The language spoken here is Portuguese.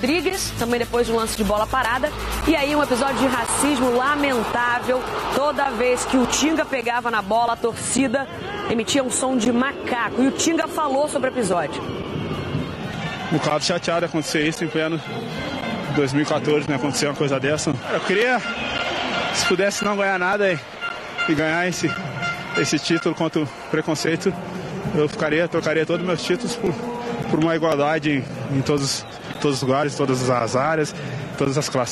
Rodrigues, também depois de um lance de bola parada. E aí um episódio de racismo lamentável. Toda vez que o Tinga pegava na bola, a torcida emitia um som de macaco. E o Tinga falou sobre o episódio. Um bocado chateado acontecer isso em pleno 2014, né? Acontecer uma coisa dessa. Eu queria, se pudesse não ganhar nada e, e ganhar esse, esse título contra o preconceito, eu ficaria, trocaria todos os meus títulos por, por uma igualdade em, em todos, todos os lugares, todas as áreas, todas as classes.